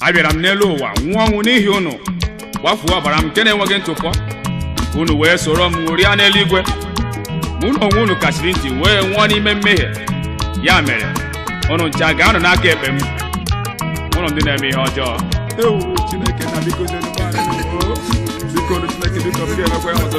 a bịara m n'elu ụwa nwụọ ọnwụ n'ihi ụnụ gbafuo ọbara m nke na-enweghị ntụkọ ụnụ wee soro m ṅụrịa n'eluigwe igwe unu onwe unu kachiri ntị wee nwụọ n'ime mmehie ya mere nche ncha ga anụ n'aka ekpe m ụlọ ndị na-eme ihe ọjọọ biko chineke biko bịarakwa ya ọzọ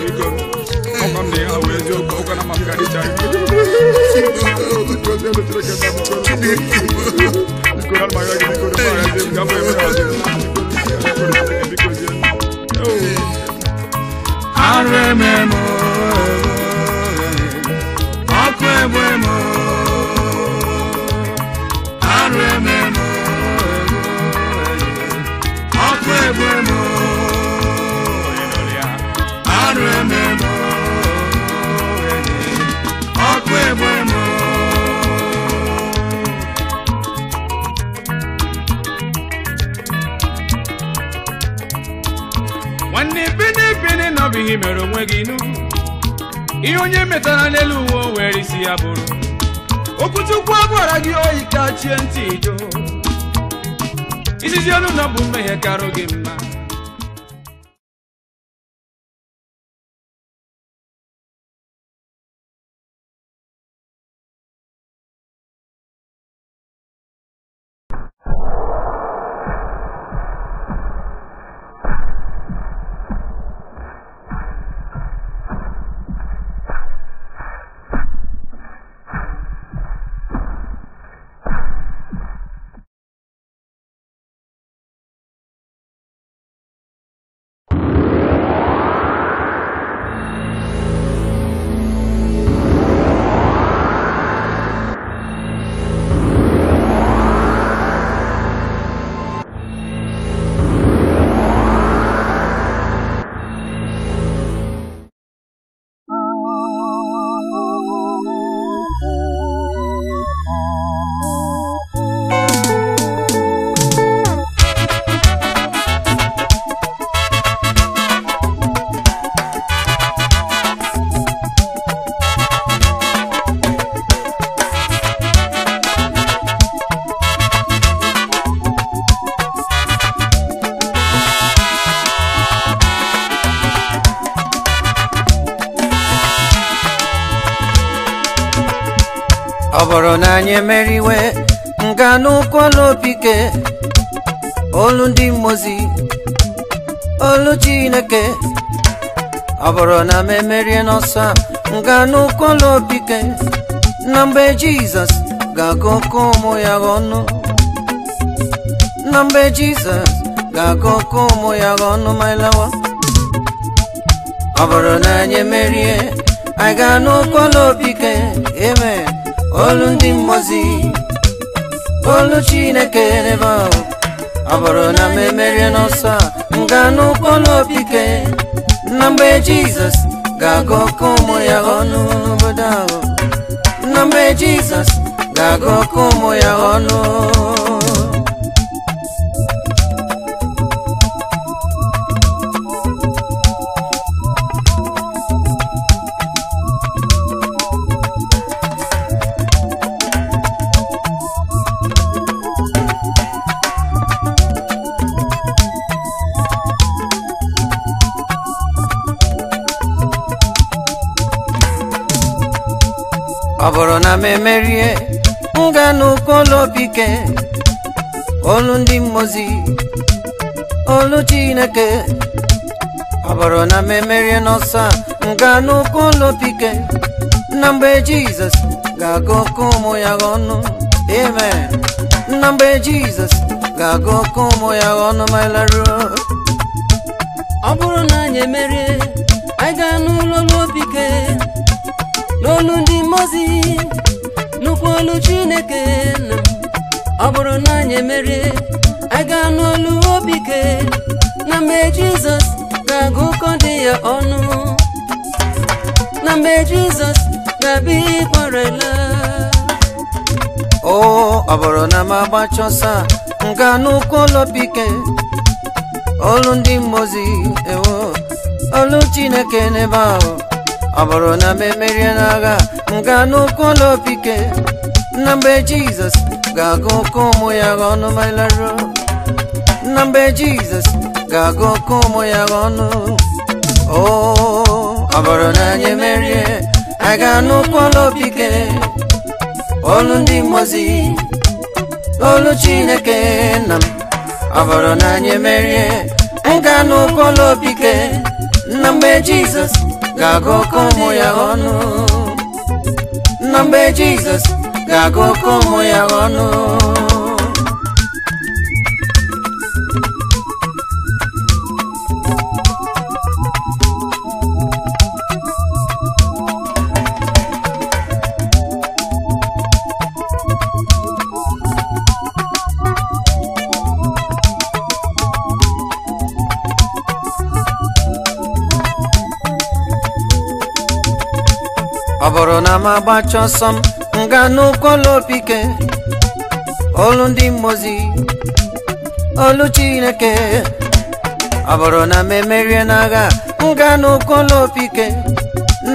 bụ ihe mere onwe gị n'ugwu ihe onye metara n'elu uwe were isi ya bụrụ okwuchukwu a gị oyi ka chie ntị ido isizi ọnụ na bụ mmehie karịa oge m chineke olu ndị mmozi olu chineke ọ bụrụ na m emerie n'ọsọ a m ga n'ụkwụ ụlọ obi ke na mgbe jizọs ga-agụkọ ụmụ ya ọnụ na mgbe jizọs ga-agụkọ ụmụ ya ọnụ ma ịlawa ọ bụrụ na anyị merie, anyị ga anụ n'ụkwụ ụlọ obi ke eme olu ndị mmozi olu chineke ne ọ bụrụ na m emerie n'ọsọ a m gaa n'ụkpọlụ obi ike na mgbe jizọs ga-agụ ọkụ ụmụ ya ọnụ n'obodo ahụ na mgbe ya ọnụ m merie m ga n'ụka olobike olu ndị mmozi olu chineke ọ bụrụ na m emerie n'ọsọ a m ga n'ụka olobike na mgbe jizọs ga-agụ oke ụmụ ya ọnụ amen na mgbe jizọs ga-agụ oke ụmụ ya ọnụ ọ bụrụ na anyị emerie anyị ga n'ụlọ n'olu ndị mmozi olu chineke na m ọ bụrụ na anyị emerie aga n'olu obi ke na mgbe jizọs ga-agụ ụkọ dị ya ọnụ na mgbe jizọs ga-abịa ịkpọrela o ọ bụrụ na m agbachọsa nga n'ụkọ ụlọ bike olu ndị mmozi ewo olu chineke n'ebe ahụ ọ bụrụ na m emerie n'agha nga n'ụkọ ụlọ bike na mgbe jizọs ga-agụ ụmụ ya ọnụ mailaru na mgbe jizọs ga-agụ ụmụ ya ọnụ o ọ na anyị merie anyị ga obi olu ndị olu chineke merie obi ụmụ ya ọnụ na gago como ya bono ọ ma bachosom nga n'ụkọlụ pike olu ndị mmozi olu chineke ọ bụrụ na m emerie n'agha nga n'ụkọlụ pike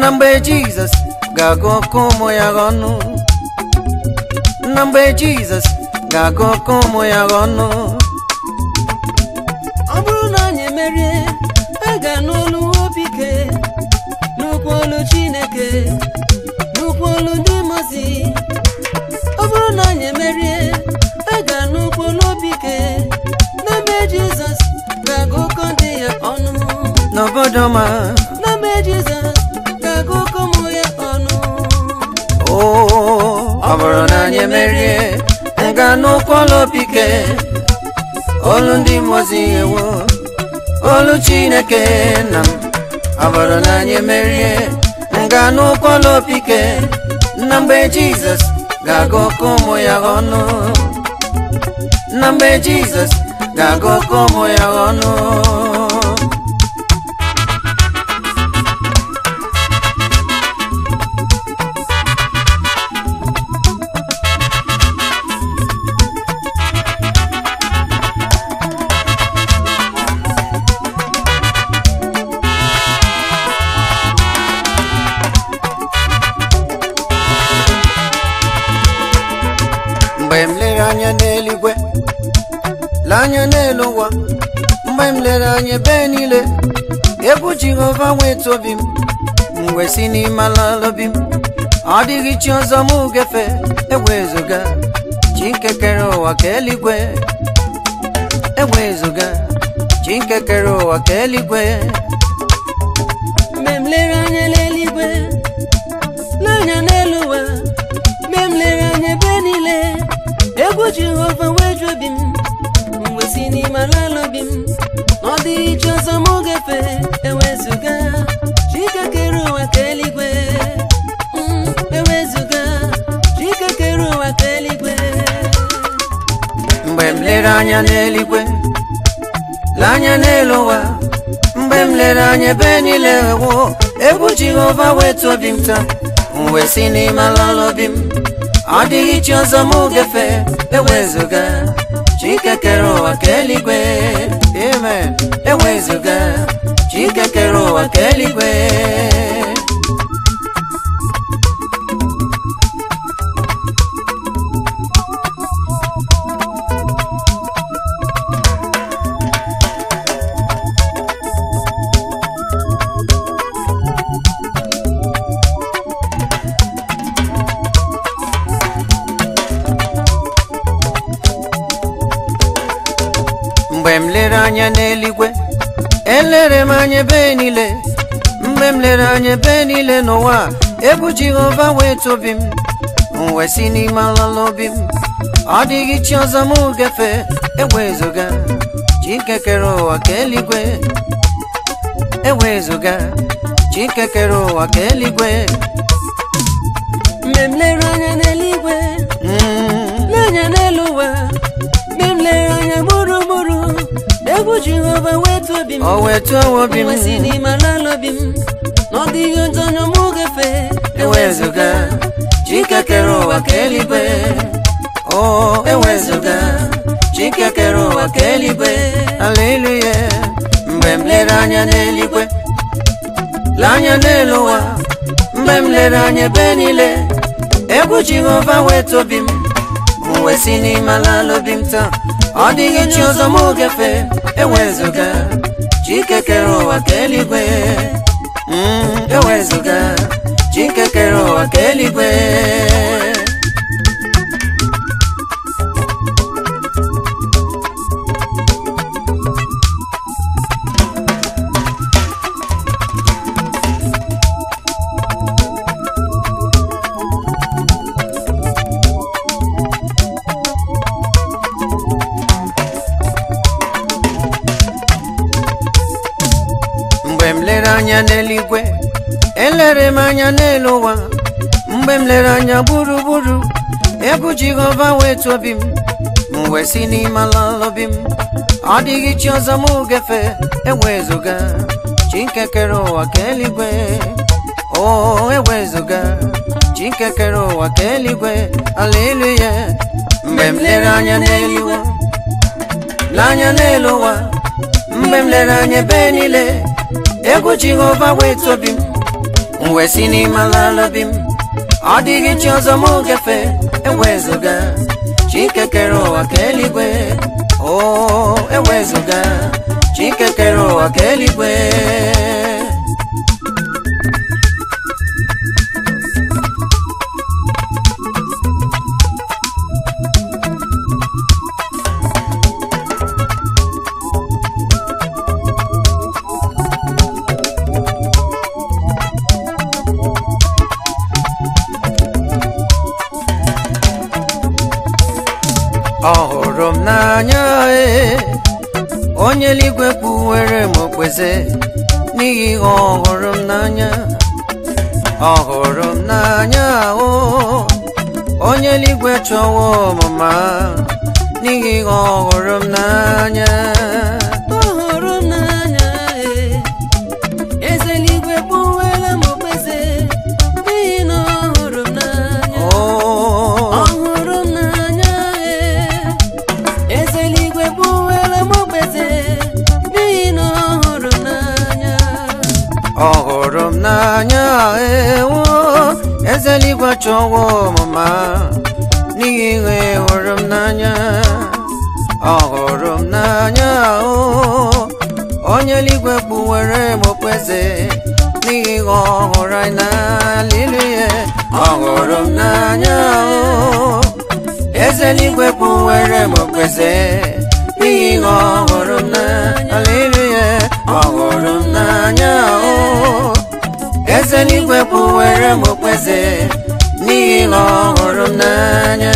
na mgbe jizọs ga-agụ ọkụ ụmụ ya ọnụ na mgbe jizọs ga-agụ ụmụ ya ọnụ ọ bụrụ na anyị emerie a ga ike olu chineke ezi ọ bụrụ na anyị emerie e ga-anụ ụkwụ n'obi ike n'eme Jizọs ga-aga ụkọ ndị ya ọnụ n'obodo ma n'eme Jizọs ga-aga ụkọ ụmụ ya ọnụ ọ bụrụ na anyị emerie e ga-anụ n'obi ike olu ndị mozi ewo olu Chineke na. m ọ bụrụ na anyị emerie nga e n'ụkwụ n'opi ike na mgbe jizọs ga-agụkọ ụmụ ya ọnụ na ụmụ ya ọnụ lere anya ebe niile egwu jehova nweta obi m mgbe si n'ime ala obi m ọ dịghị chi ọzọ m gefe ewezụga chi nke kere ụwa ka eluigwe ewezụga chi nke kere ụwa ka eluigwe mgbe m lere anya n'eluigwe n'anya n'elu ụwa mgbe m lere anya ebe niile egwu jehova nweju obi m mgbe si n'ime ala obi m ọ dịghị chi ọzọ efe ewezụga ụwa ka mm, ụwa ka mgbe m lere anya n'eluigwe lee anya n'elu ụwa mgbe m lere anya ebe niile ụgwọ, egwu Jehova wetu obi m taa m si n'ime ala obi m ọ dịghị chi ọzọ m ga ewezụga chi kekere ụwa ka enwezuga Chike kere ụwa ka eluigwe mgbe m lere anya n'eluigwe lere m anya ebe niile mgbe m lere anya ebe niile n'ụwa egwu jehova wee tobi m wee si n'ime alala obi m ọ dịghị chi ọzọ m gefe, ewezuga chike kere ụwa ka eluigwe ewezuga chike ụwa ka eluigwe mgbe anya n'eluigwe mm. n'anya n'elu ụwa mgbe anya gburugburu. egwu jehova wetu obi m owetu onwe obi m nwesị n'ime ala obi m na ọ dịghị ọjọọ anya m gafe ewezụga chike kere ụwa ka ewezụga chike ụwa ka eluigwe aleluya mgbe m lere anya n'eluigwe lee anya n'elu ụwa mgbe m lere anya ebe niile egwu jehova wetu obi m m wesị n'ime ala obi m taa ọ dịghị chi ọzọ ewezụga chikekere ụwa ka eluigwe mm, ewezụga chikekere ụwa ka eluigwe lere m anya n'elu ụwa mgbe m lere anya gburugburu egwu Jehova wetu obi m m si n'ime ala lobi m ọ dịghị chi ọzọ m gefe ewezụga chi nke ụwa ka eluigwe o ewezụga chi nke ụwa ka eligwe ala elu ya mgbe m lere anya n'elu ụwa n'elu ụwa mgbe m lere anya ebe niile egwu Jehova wetu obi m m wee si n'ime lalabi m ọ dịghị chi ọzọ m gafe ewezụga Chike kere ụwa ka eluigwe oh, ewezụga Chike kere ụwa ka onye eluigwe kpuwere m okpeze n'ihi ọ hụrụ m n'anya ọhụrụ m n'anya o onye eluigwe chọwa ọmụma n'ihi ọ hụrụ m n'anya e. Wee n'anya ewu eze eluigwe chọwa ọmụma n'ihi ihe hụrụ m n'anya ọhụrụ m n'anya o onye eluigwe kpuwere m okpeze n'ihi ihe ọ anyị n'alili ya ọ hụrụ m n'anya o eze eluigwe kpuwere m okpeze n'ihi ihe ọ m n'alili eze n'igwe bụ were m okpeze n'ihi na ọ m n'anya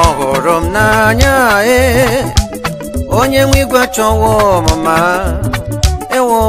ọhụrụ m n'anya ee onye nwe igwe chọwa ọmụma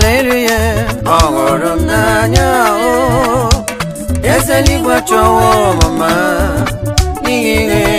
haleluya Ongoro mnanya Yes, I live kwa you, mama Ningine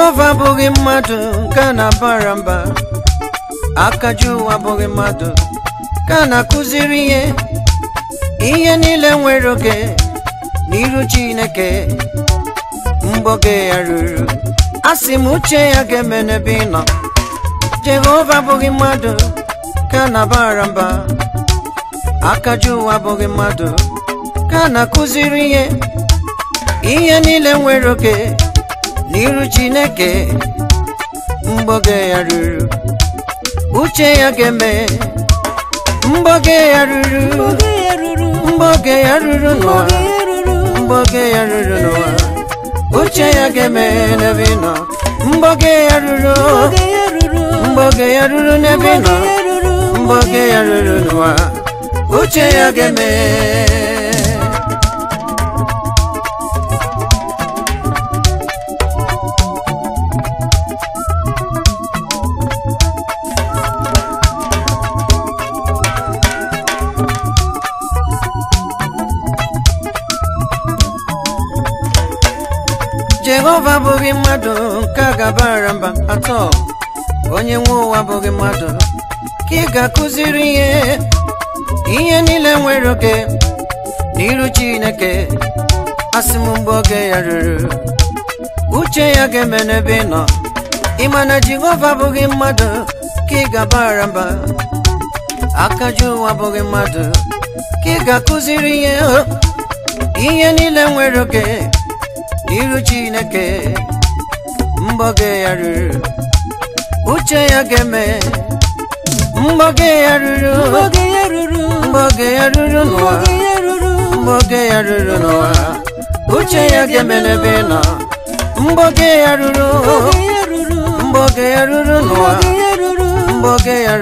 jehova abụghị mmadụ nke na-abara mba akaji abụghị mmadụ ka na-akụziri ihe ihe niile nwere oge n'iru chineke mgboge ya ruru asị m uche ya ga-eme n'ebe ị nọ jehova abụghị mmadụ ka na-abara mba akaji abụghị mmadụ ka na-akụziri ihe ihe niile nwere oge n'iru chineke mgboge ya ruru uche ya ga-eme mgboge ya ruru mgboge ya ruru n'ụwa mgboge ya ruru n'ụwa uche ya ga-eme n'ebe ị nọ mgboge ya ruru mgboge ya ruru n'ebe ị nọ mgboge ya ruru n'ụwa uche ya ga-eme jehova abụghị mmadụ nke a mba atọ onye nwe ụwa abụghị mmadụ ka ị ga-akụziri ihe ihe niile nwere oge n'iru chineke asị m mgbe oge ya ruru uche ya ga-eme n'ebe ị nọ ị ma na jehova abụghị mmadụ ka ị gabara mba aka ụwa abụghị mmadụ ka ị ga-akụziri ihe ihe niile nwere oge n'iru chineke gị ya ruru uche ya ga-eme gị ya ruru gị ya ruru n'ụwa gị ya ruru n'ụwa uche ya ga-eme n'ebe ị nọ gị ya ruru gị ya ruru n'ụwa gị ya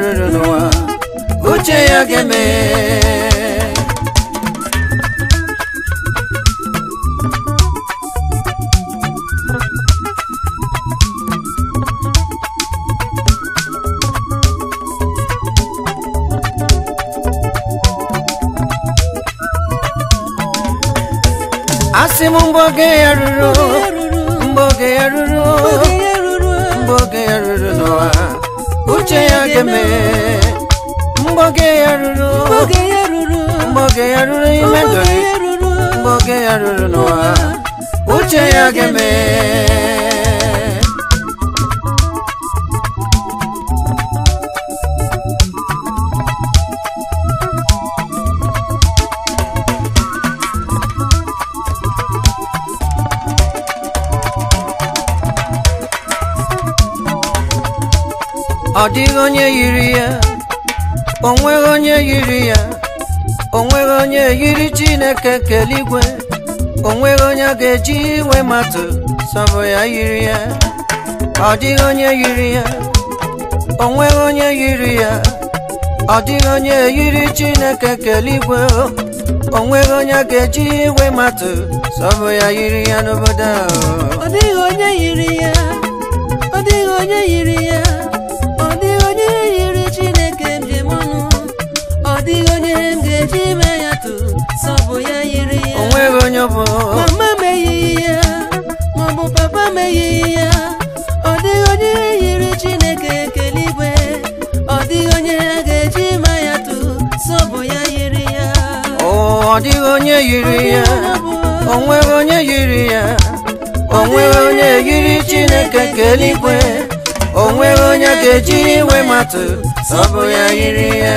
ruru n'ụwa uche ya ga-eme asị m mboge oge ya ruru mboge oge ya ruru mgbe ya ruru n'ụwa uche ya ga-eme mgbe oge ya ruru mgbe oge ya ruru ime ndụ mgbe ya ruru n'ụwa uche ya ga-eme ọ dịghị onye yiri ya o nweghị onye yiri ya o nweghị onye yiri chineke keligwe o nweghị onye ga-eji iwe matụ sọbụ ya yiri ya ọ dịghị onye yiri ya o nweghị onye yiri ya ọ dịghị onye yiri chineke keligwe o nweghị onye ga-eji iwe matụ sọbụ ya yiri ya n'obodo ahụ ọ dịghị onye yiri ya ọ dịghị onye yiri ya ime ya tụ sọbụ ya yiri ya onweghị onye bụ mama meghị ya maọbụ papa meghị ya ọ dịghị onye yiri chineke ekeligwe ọ dịghị onye ga-eji ma ya tụ sọbụ ya yiri ya ọ dịghị onye yiri ya onweghị onye yiri ya onweghị onye yiri chineke keligwe onweghị onye ga-eji iwe matụ sọbụ ya yiri ya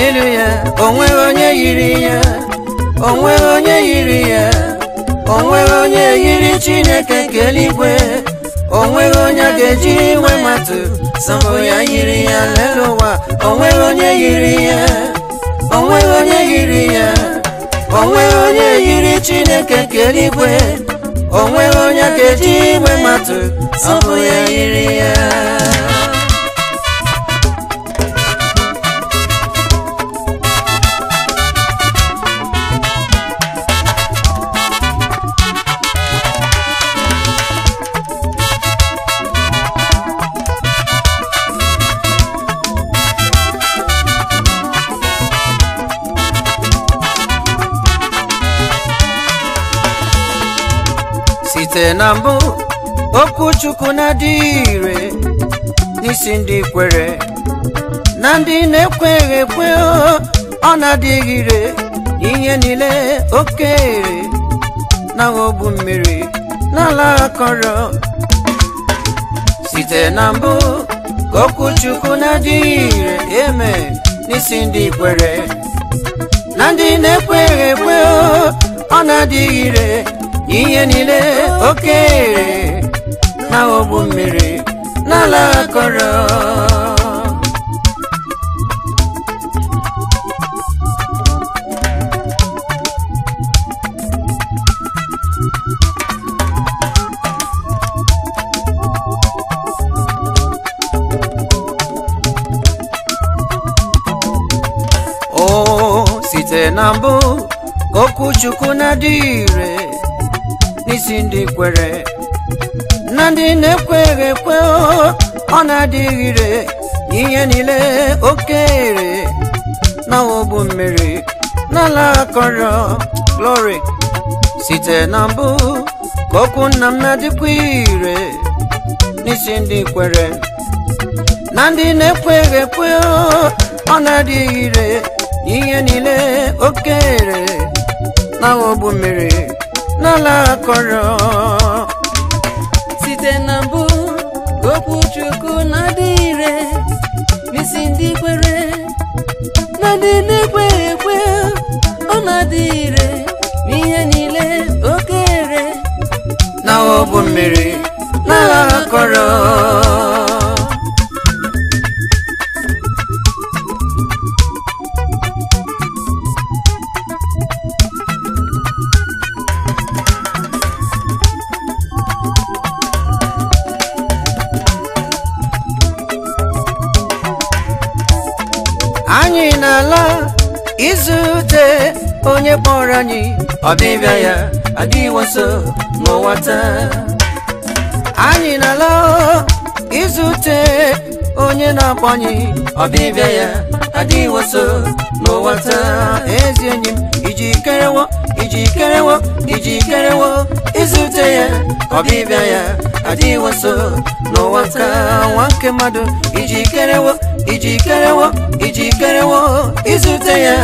n'elu ya onweghị onye yiri ya onweghị onye yiri ya onweghị onye yiri chineke keligwe eluigwe onweghị onye ga-eji inwe mmatụ sọbụ ya yiri ya lele ụwa onweghị onye yiri ya onweghị onye yiri ya onweghị onye yiri chineke keligwe eluigwe onweghị onye ga-eji inwe mmatụ sọbụ ya yiri ya site na mbụ okwuchukwu Chukwu na-adịghị ire n'isi ndị kwere na ndị na-ekweghị ekwe ọ na-adịghị ire ihe niile oke ere na ogbu mmiri n'ala akọrọ site na mbụ ka okwu na-adịghị ire eme n'isi ndị kwere na ndị na-ekweghị ekwe ọ na-adịghị ire ihe niile okere na ogbu mmiri n'ala kọrọ o site na mbụ okwu na dị ire n'isi ndị kwere na ndị na-ekweghị ekwe ọ na-adịghị ire ihe niile oke ere na ogbu mmiri n'ala kọrọ glory site na mbụ ka okwu nna m na-adịkwa ire n'isi ndị kwere na ndị na-ekweghị ekwe ọ na-adịghị ire n'ihe niile oke ere na ogbu mmiri n'ala kọrọ site na mbụ okwu chukwu na adịghị ire misi ndị kwere na ndị na-ekwe ekwe ọ na adịghị ire n'ihe niile okere na ọ bụ mmiri n'ala kọrọ ọbịbịa ya adịghịwa so n'ụwa taa anyị na-ala izute onye na-akpọnyị ọbịbịa ya adịghịwa so n'ụwa taa ezi enyi m iji kerewo iji izute ya ọbịbịa ya adịghịwa so n'ụwa taa nwoke mmadụ iji ijikerewo ijikerewo izute ya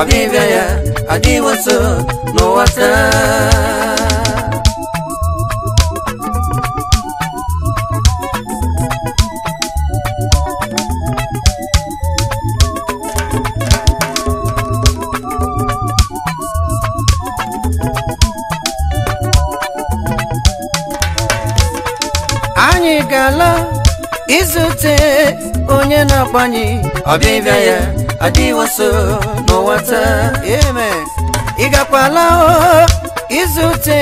ọbịbịa ya adịghị nso n'ụwa taa anyị ga-ala izute onye na-agbanye ọbịbịa ya adịwo so n'ụwa taa ị gakwala izute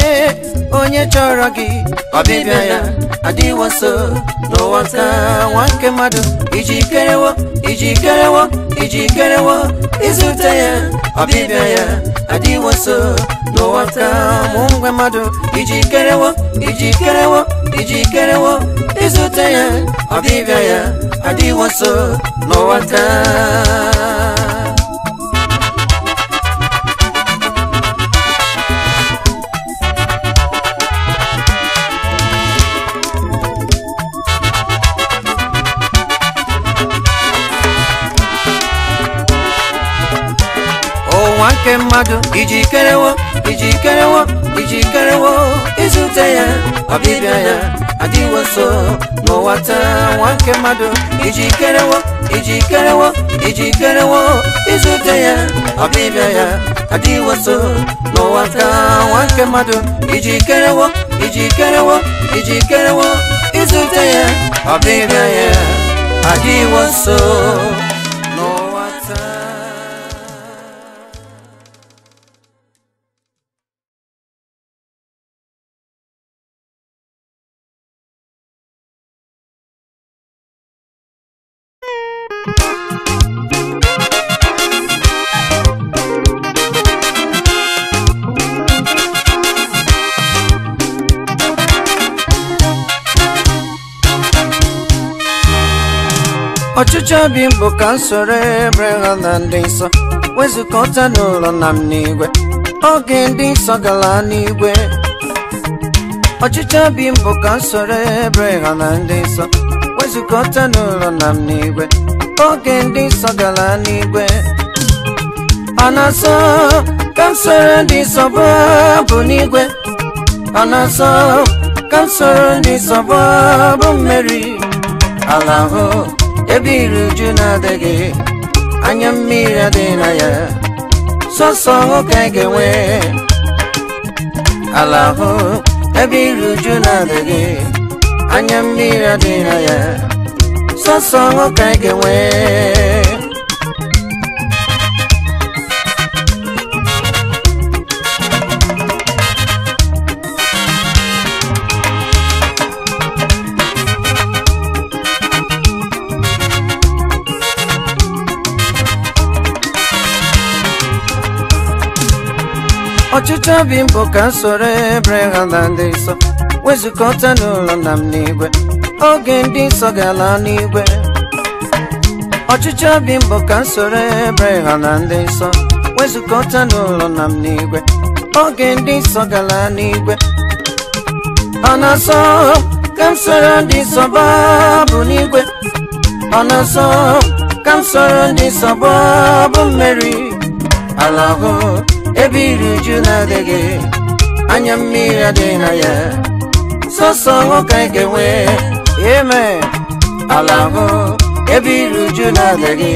onye chọrọ gị ọbịbịa ya adịwo so n'ụwa taa nwa nke mmadụ ijikerewo ijikerewo ijikerewo izute ya ọbịbịa ya adịwo so n'ụwa taa mụ ngwe mmadụ ijikerewo ijikerewo ijikerewo izute ya ọbịbịa ya I did want so, no I ụwa nke mmadụ ijikerewo ijikerewo ijikerewo izute ya ọbịbịa ya adịwo nso n'ụwa taa nwa nke mmadụ ijikerewo ijikerewo ijikerewo izute ya ọbịbịa ya adịwo nso n'ụwa taa nwa nke mmadụ ijikerewo ijikerewo ijikerewo izute ya ọbịbịa ya adịwo nso obi m bụ ka m soro Abraham na ndị nsọ wezukọta n'ụlọ na m n'igwe oge ndị nsọ gara n'igwe ọchịchọ obi m bụ ka m soro Abraham na ndị nsọ wezukọta n'ụlọ na m n'igwe oge ndị nsọ gara n'igwe ọ na-asọ ka m soro ndị nsọ bụ abụ n'igwe ọ na-asọ ka m soro ndị nsọ bụ abụ mmeri ala ahụ ebe iru uju na-adịghị anya mmiri adị na ya sọsọ ka ị ga-enwe ala ahụ ebe iru uju na-adịghị anya mmiri adị na ya sọsọ ka ị ga-enwe ọchịchọ bi mbụ ka soro ha na ndị nsọ wezukọta n'ụlọ nna m n'igwe oge ndị nsọ ga-ala n'igwe ọchịchọ bi mbụ ka soro ha na ndị nsọ wezukọta n'ụlọ nna m n'igwe oge ndị nsọ gala n'igwe ọ na-asọ ka m soro ndị nsọ bụ n'igwe ọ na-asọ ka m soro ndị nsọ bụ mmeri ala ahụ ebe iri uju na-adịghị anya mmiri adịghị na ya sọsọ nwoke anyị ga-enwe ala ahụ ebe iri uju na-adịghị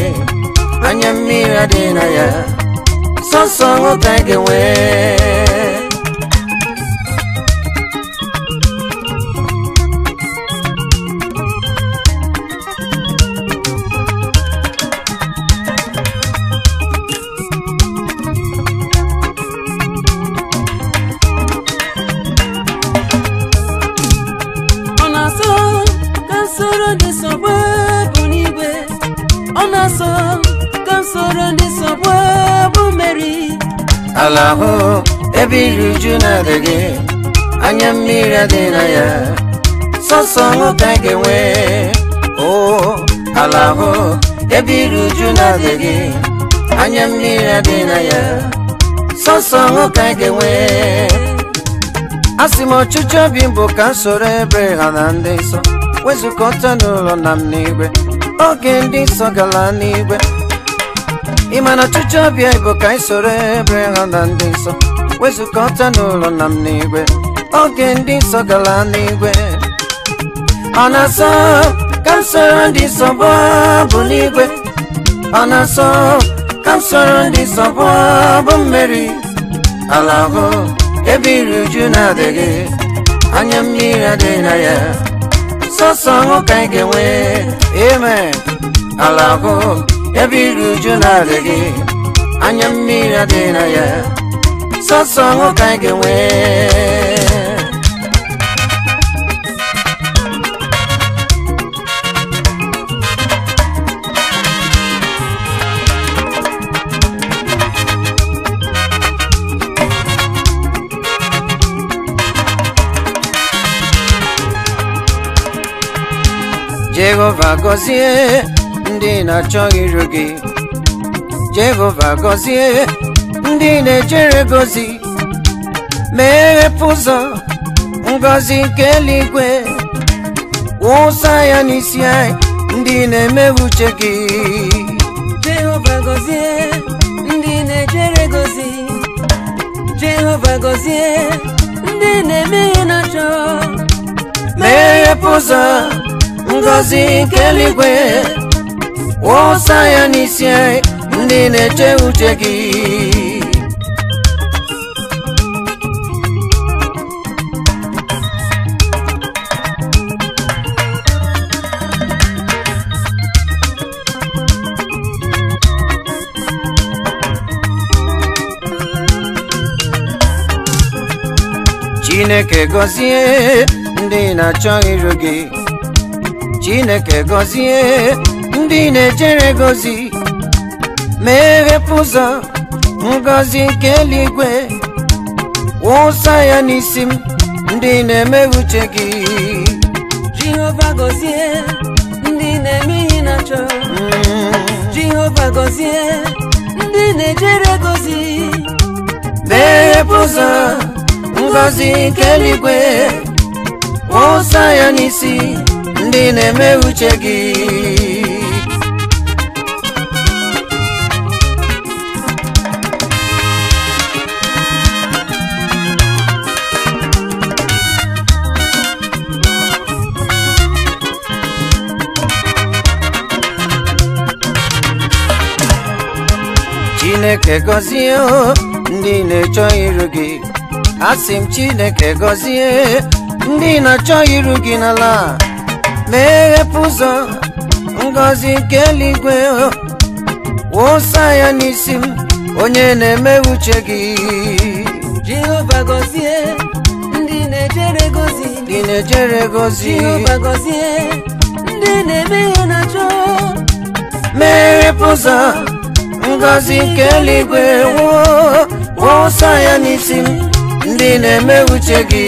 anya mmiri adịghị na ya sọsọ nwoke anyị ga-enwe ala hụ ebe iri uju na-adịghị anya mmiri adịghị na ya sọsọ nwoke ga-enwe o ala hụ ebe iri uju na-adịghị anya mmiri adịghị na ya sọsọ nwoke ga-enwe asị m ọchịchọ obi mbụ ka soro ebe ha na ndị nsọ wezụkọta n'ụlọ na m n'igwe oge ndị nsọ gala n'igwe ị ma na ọchịchị ọbịa Igbo ka anyị soro ebe ha na ndị nsọ wezụkọta n'ụlọ na m n'igwe oge ndị nsọ gara n'igwe ọ na-asọ ka m soro ndị nsọ bụ n'igwe ọ na-asọ ka m soro ndị nsọ bụ mmeri ala bụ ebe iri uju na-adịghị anya mmiri adịghị na ya sọsọ ọṅụ ka anyị ga-enwe eme ala bụ. ebirujunadegi anya mmiri adị na ya sọsọ nwoke ga nwee jehova gozie ndị na-achọghị iru gị Jehova gọzie ndị na-ejere gozi meghepụ ngọzi nke eluigwe wụsa ya n'isi anyị ndị na-eme uche gị Jehova gọzie ndị na-ejere gozi Jehova gọzie ndị na-eme ihe na-achọ meghepụ ngọzi nke eluigwe osayanisye ndine teuteki chineke gozie ndina choirugi chineke gozie ndị na-ejere gozi meghepụ ụzọ ngozi nke eluigwe wụsa ya n'isi m ndị na-eme uche gị Jehova gozie ndị na-eme ihe na-achọ mm. Jehova gozie ndị na-ejere gozi meghepụ ụzọ ngozi nke eluigwe wụsa ya n'isi ndị na-eme uche gị chineke gọzie ndị na-achọ iru gị asị m chineke gọzie ndị na-achọ iru gị n'ala meghepụ ụzọ ngọzi nke eluigwe wụsa ya n'isi m onye na-eme uche gị jehova gọzie ndị na-ejere gozi. ndị na-ejere gozi. jehova gọzie ndị na-eme ya na chọọ meghepụ ụzọ Ngazi nke eluigwe wụsa n'isi ndị na-eme uche gị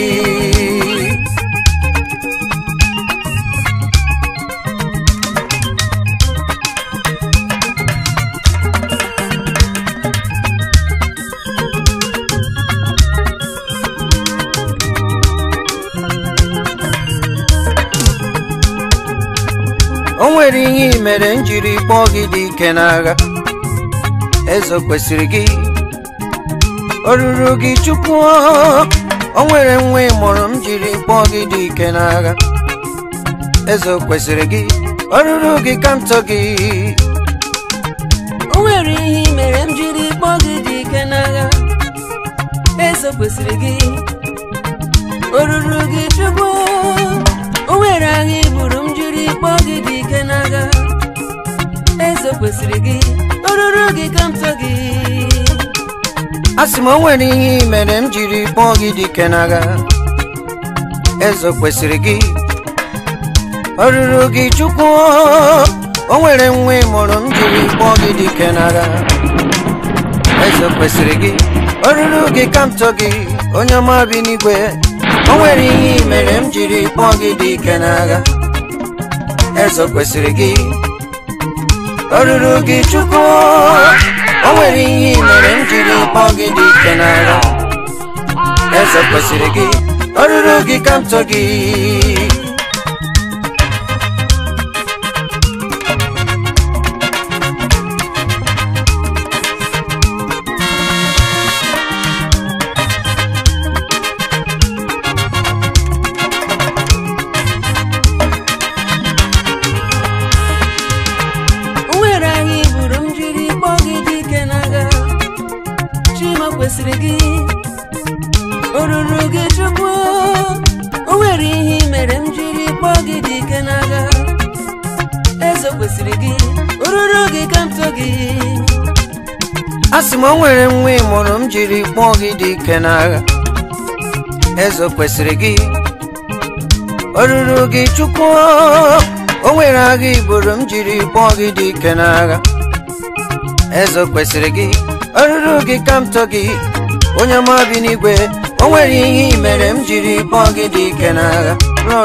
o nwere ihe mere m jiri kpọọ gị dị ike n'agha eze kwesịrị gị o ruru gị chukwu o nwere nwa ịmụrụ m jiri kpọọ gị dị ike n'agha eze kwesịrị gị o ruru gị ka ntọ gị o nwere ihe ị mere m jiri kpọọ gị dị ike n'agha eze kwesịrị gị o ruru gị chukwu o nwere agha iburu m jiri kpọọ gị dị ike n'agha eze kwesịrị gị ruru gị ka gị a sị m o nwere ihe mere m jiri kpọọ gị dike n'agha ezo kwesịrị gị o ruru gị chukwu o nwere nwa ịmụrụ m jiri kpọọ gị dike n'agha eze kwesịrị gị o ruru gị ka gị onye ọma bi n'igwe o nwere ihe mere m jiri kpọọ gị dike n'agha eze kwesịrị gị ọrụrụ gị chukwu o nwere ihe imere mere m jiri gị dị ike n'ala eze kwesịrị gị ọrụrụ gị ka m gị mmiri kpọọ gị dị ike n'agha eze kwesịrị gị o gị chukwu o nwere agha m kpọọ gị dị ike n'agha eze gị gị ka gị onye mabi n'igwe o ihe imere m jiri kpọọ gị ihe kpọọ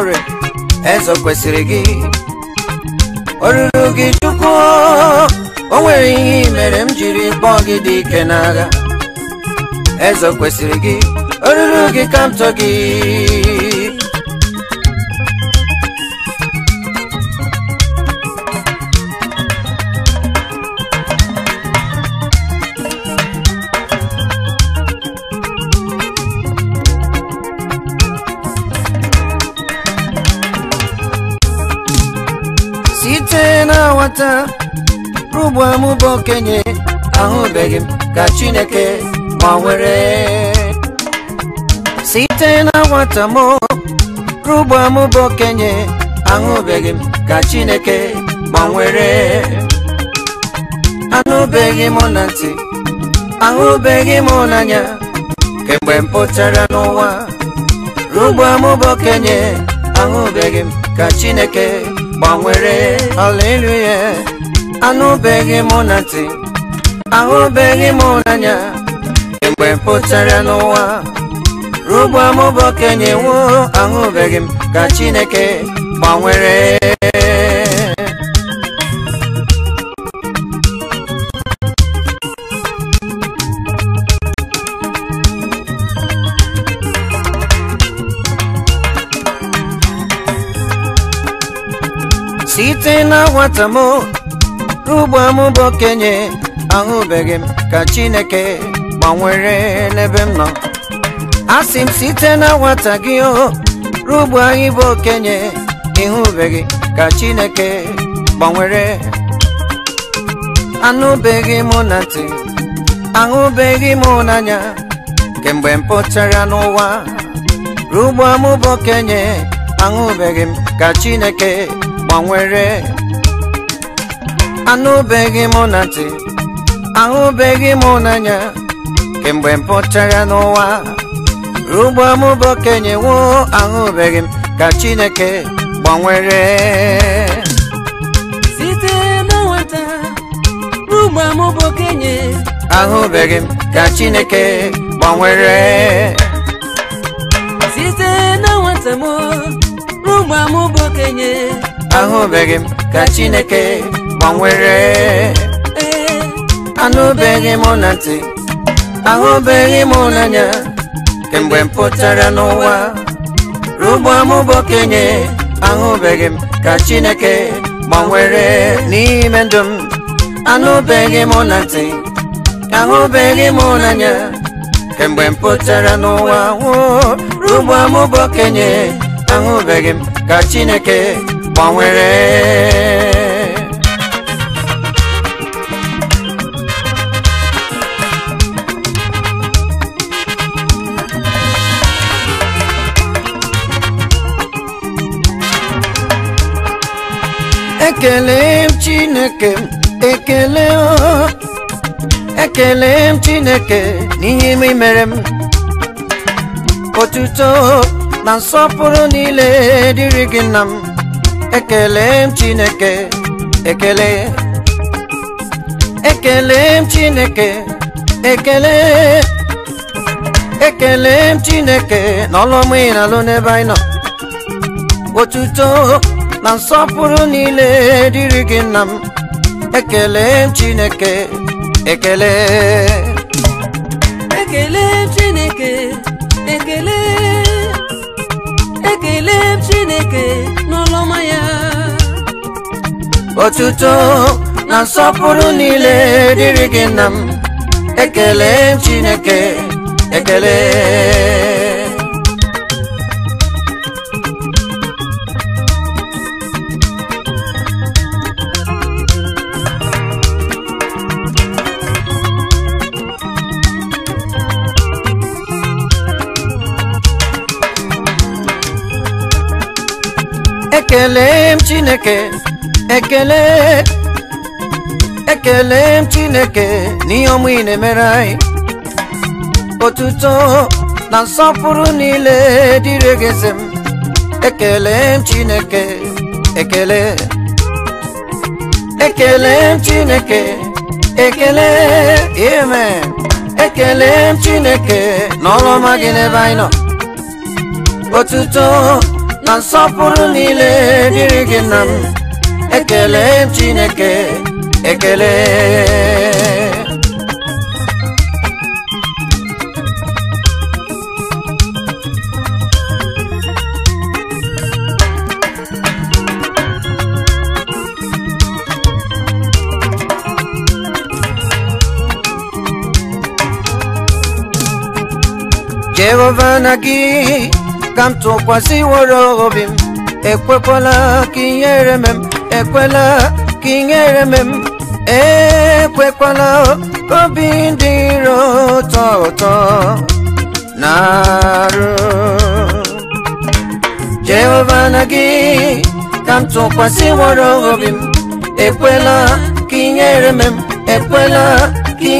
gị dị ike n'agha eze kwesịrị gị oruru gị ka m tọ gị site na nwata ugbu amụba okenye ahụbeghị m ka Chineke were site na nwata m rugba m bụ okenye aṅụbeghị m ka chineke gbanwere anụbeghị m na ntị ahụbeghị m n'anya kemgbe m pụtara n'ụwa rugba m bụ okenye ahụbeghị m ka chineke gbanwere ọlaelu ya anụbeghị m na ntị ahụbeghị m n'anya mgbe pụtara n'ụwa rugbu amụba okenye wo ahụbeghị m ka chineke gbanwere site na nwata m rugbu amụba okenye ahụbeghị m ka chineke gbanwere n'ebe m nọ asị m site na nwata gị o ugbu anyị bụ okenye ịhụbeghị ka Chineke gbanwere anụbeghị m na ntị ahụbeghị m n'anya kemgbe m pụtara n'ụwa ruo ugbu bụ okenye ahụbeghị m ka Chineke gbanwere anụbeghị m na ntị ahụbeghị m n'anya kemgbe m n'ụwa ugbo m okenye nwoo ahụbeghị m ka Chineke gbanwere site na nwata ugbo okenye ahụbeghị m ka Chineke gbanwere site na nwata m ugbo m okenye ahụbeghị m ka Chineke gbanwere eh, eh. anụbeghị m na ntị ahụbeghị m n'anya kemgbe m pụtara n'ụwa rugbo m bụ okenye ahụbeghị m ka chineke gbanwere n'ime ndụ m anụbeghị m na ntị ahụbeghị m n'anya kemgbe m pụtara n'ụwa rugbo m bụ okenye ahụbeghị m ka chineke gbanwere ekele chineke ekele ekele chineke n'ihe m mere m otuto na nsọpụrụ niile dịrị gị nna ekele chineke ekele ekele chineke ekele ekele chineke na ọlụmụ ịnalụ n'ebe anyị nọ otuto na nsọpụrụ niile dịrị gị nna m ekele chineke ekele ekele chineke ekele ekele chineke n'ọlọma ya otuto na nsọpụrụ niile dịrị gị nna m ekele chineke ekele ekele m chineke ekele ekele m chineke n'ihe ọma ị na-emere anyị otuto na nsọpụrụ niile dịrị gị eze m ekele m chineke ekele ekele m chineke ekele amen ekele m chineke na ọrụ ọma gị n'ebe anyị nọ otuto na nsọpụrụ niile dịrị gị na m ekele chineke ekele Jehovah na gị ka m nwere obi m ekwekwala ka ihere m ekwela ka ihere m ekwekwala obi dị iro ụtọ ụtọ na arụ jehova na gị ka m nwere obi m ekwela ka ihere m ekwela ka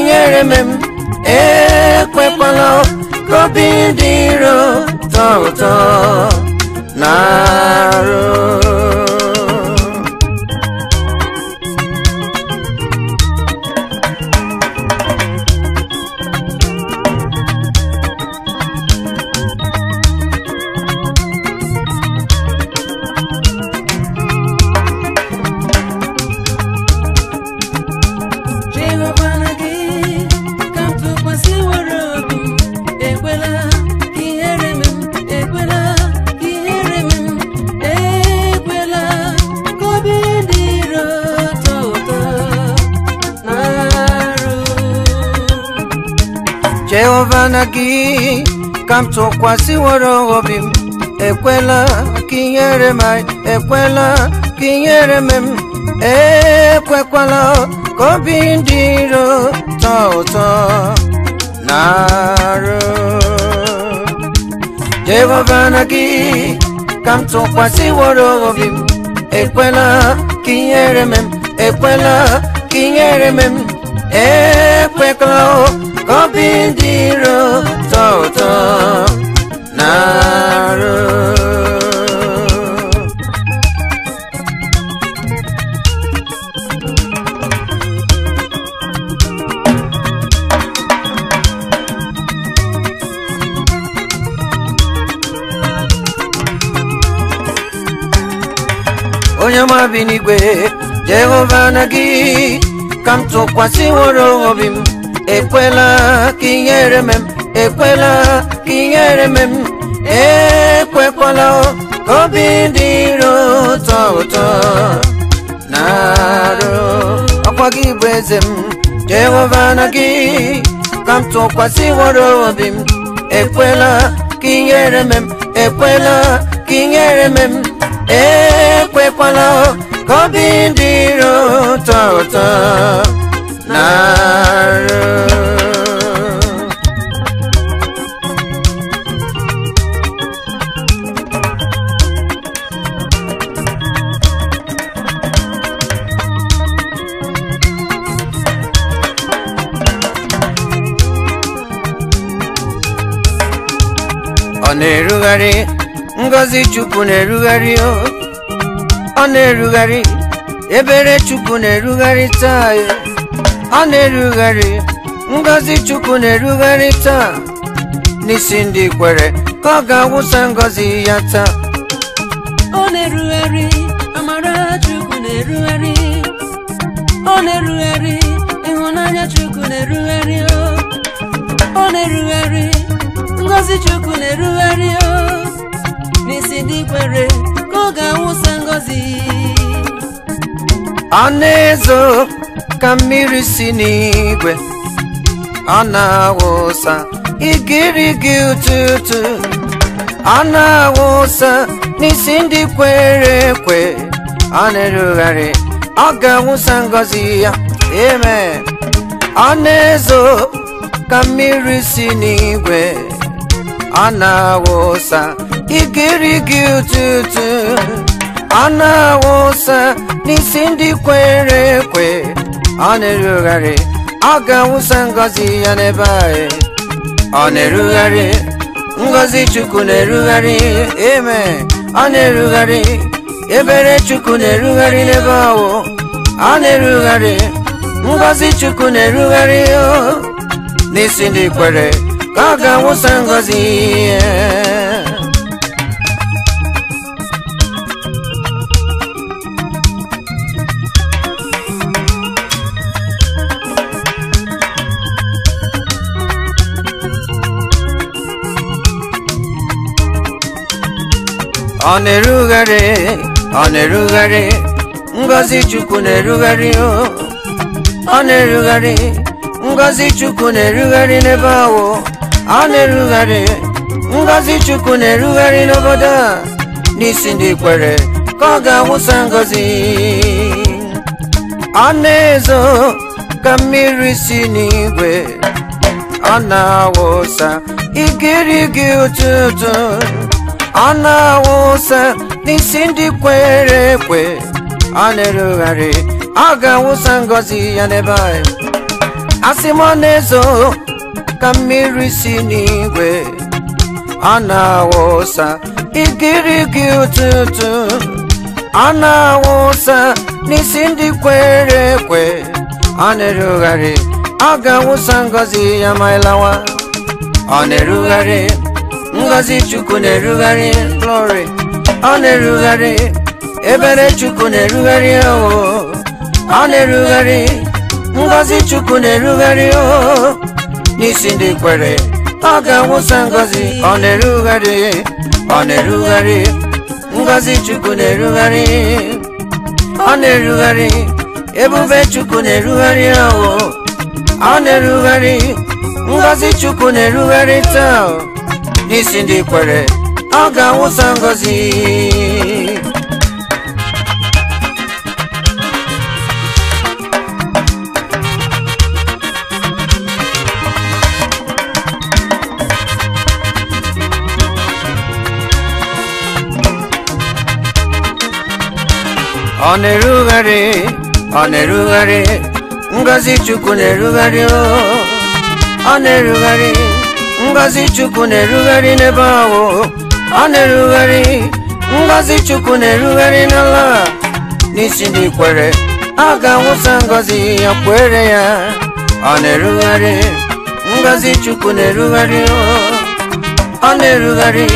m ekwekwala obi dị iro tán tán náà rò. Gọvanọ gị ka m tụkwasịworo obi ekwela kinyere inyere m ekwela kinyere m ekwekwala ka obi ndị ụtọ na arụ Jehova ekwela ekwela ekwekwala kọbindiro tọtọ naro. onye ọma bi n'igwe jehova na gị ka m tụkwasị nwere obi m ekwela kinyere m ekwela kinyere m ekwekwala obi dị ire ụtọ ụtọ na arụ ọkwa gị bụ eze m jehova na gị ka m tụkwasịworo obi m ekwela kinyere m ekwela ka m ekwekwala ka obi dị ire ụtọ ụtọ अनेहरू गाडी गजी चुपुनेहरू गाडी हो अनेहरू गाडी एबेरे चुपुनेहरू गाडी चाहियो a na-erugharị ngọzi chukwu na-erugharị taa n'isi ndị kwere ka ọ ga-awụsa ngọzi ya taa ọ na-erugharị amara chukwu na-erugharị ọ na-erugharị ịhụnanya chukwu na-erugharị ọ na-erugharị ngọzi chukwu na-erugharị o. n'isi ndị kwere ka ọ ga-awụsa ngọzi a na-ezo ka mmiri si n'igwe ọ na-awụsa igirigi ụtụtụ ọ na-awụsa n'isi ndị kwere ekwe ọ na-erugharị ọ ga-awụsa ngọzi ya amen ọ na-ezo ka mmiri si n'igwe ọ na-awụsa igirigi ụtụtụ ọ na-awụsa n'isi ndị kwere ekwe ọ na-erugharị ọ ga-awụsa ngọzi ya n'ebe anyị ọ na-erugharị ngọzi chukwu na-erugharị eme ọ na-erugharị ebere chukwu na-erugharị n'ebe ọwụ ọ na-erugharị ngọzi chukwu na-erugharị n'isi ndị kwere ka ọ ga-awụsa ngọzi ihe ọ na-erugharị ọ na-erugharị ngọzi chukwu na-erugharị ọ oh. na-erugharị ngọzi chukwu na-erugharị n'ebe oh. awụ ọ na-erugharị ngọzi chukwu na-erugharị n'obodo a n'isi ndị kwere ka ọ ga-awụsa ngọzi ọ na-ezo ka mmiri si n'igwe ọ na-awụsa ikirigi ụtụtụ ọ na-awụsa n'isi ndị kwere ekwe ọ na-erugharị ọ ga-awụsa ngọzi ya n'ebe anyị asị m ọ na-ezo ka mmiri si n'igwe ọ na-awụsa igirigi ụtụtụ ọ na-awụsa n'isi ndị kwere ekwe ọ na-erugharị ọ ga-awụsa ngọzi ya ma ịlawa ngọzi chukwu na-erugharị glory ọ na-erugharị ebere chukwu na-erugharị o oh. ọ na-erugharị ngọzi chukwu na-erugharị o oh. n'isi ndị kwere ọ ga-awụsa ngọzi ọ na-erugharị ọ na-erugharị ngọzi chukwu na-erugharị ọ na-erugharị ebube chukwu na-erugharị o oh. ọ na-erugharị ngọzi chukwu na-erugharị taa n'isi ndị kwere ọ ga-awụsa ngọzi ọ na-erugharị ọ na-erugharị ngọzi chukwu na-erugharị oh. ọ na-erugharị ngozi chukwu na-erugharị n'ebe ahụ ọ na-erugharị ngazi chukwu na-erugharị n'ala n'isi ndị kwere a ga-awụsa ngozi ya kwere ya ọ na-erugharị ngozi chukwu na-erugharị ọ na-erugharị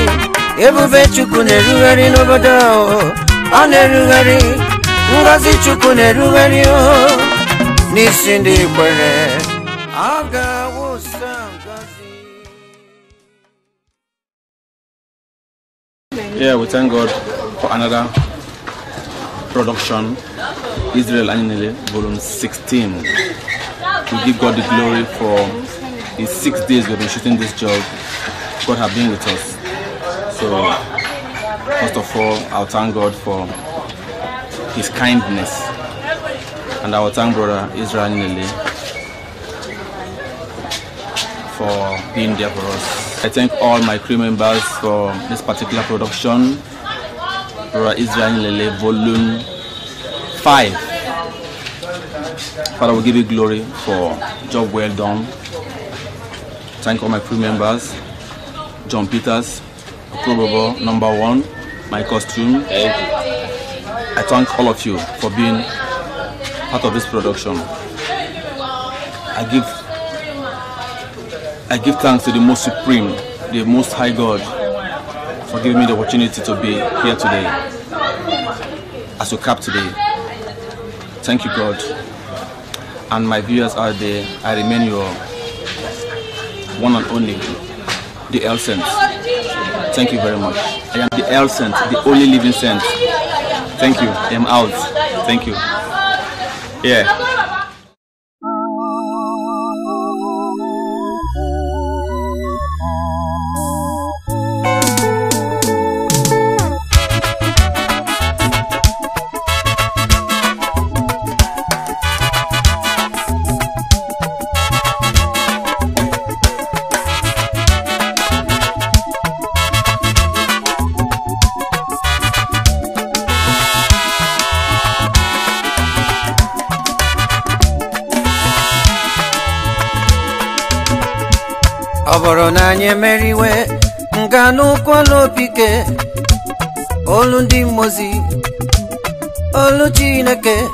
ebube chukwu na-erugharị n'obodo ahụ ọ na-erugharị ngozi chukwu na-erugharị n'isi ndị kwere Yeah, we thank God for another production, Israel Annually, volume 16. We give God the glory for in six days we've been shooting this job. God has been with us. So, first of all, I'll thank God for His kindness. And I'll thank brother Israel Annually for being there for us. I thank all my crew members for this particular production. For Israel Lele Volume 5. Father, we give you glory for job well done. Thank all my crew members. John Peters, Okrobobo, number one, my costume. I thank all of you for being part of this production. I give I give thanks to the most supreme, the most high God for giving me the opportunity to be here today as your cap today. Thank you God. And my viewers out there, I remain your one and only, the L Saint. Thank you very much. I am the L Saint, the only living saint. Thank you. I am out. Thank you. Yeah. olu olu chineke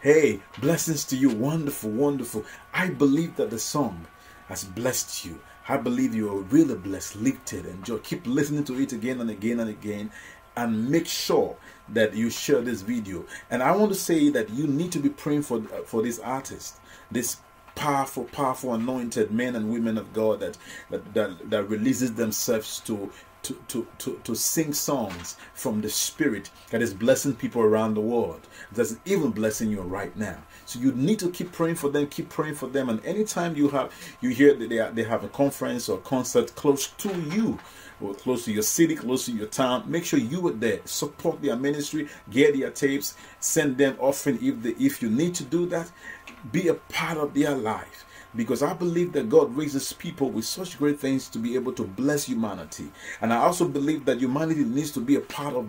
Hey, blessings to you. Wonderful, wonderful. I believe that the song has blessed you. I believe you are really blessed, lifted, and joy. Keep listening to it again and again and again and make sure that you share this video. And I want to say that you need to be praying for, for this artist, this powerful, powerful anointed men and women of God that, that, that, that releases themselves to to, to, to, to sing songs from the Spirit that is blessing people around the world, that's even blessing you right now. So you need to keep praying for them, keep praying for them. And anytime you have you hear that they, are, they have a conference or concert close to you, or close to your city, close to your town. Make sure you are there. Support their ministry, get their tapes, send them often if they, if you need to do that. Be a part of their life because I believe that God raises people with such great things to be able to bless humanity. And I also believe that humanity needs to be a part of